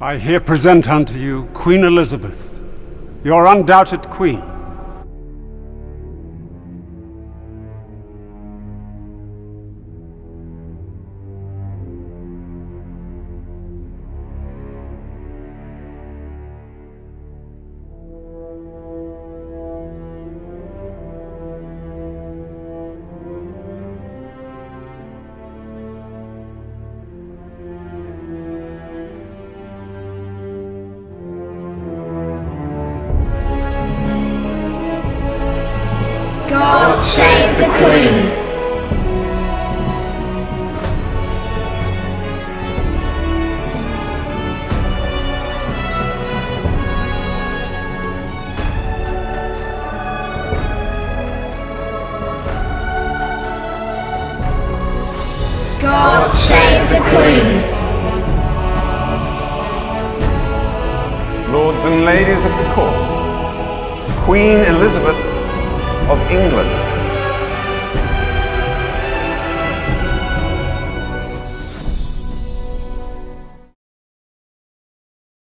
I here present unto you Queen Elizabeth, your undoubted queen. God save the Queen! God save the Queen! Lords and ladies of the court, Queen Elizabeth of England.